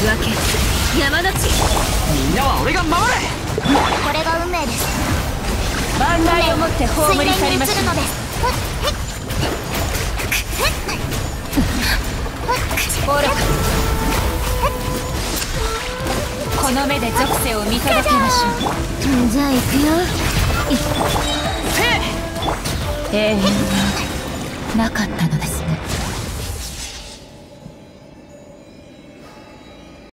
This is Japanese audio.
分け山の地みんなは俺が守れこれが運命です万来をもって。葬り去りましょうで愚かこの目で属性を見届けましょうじゃあ行くよ永遠はなかったのですね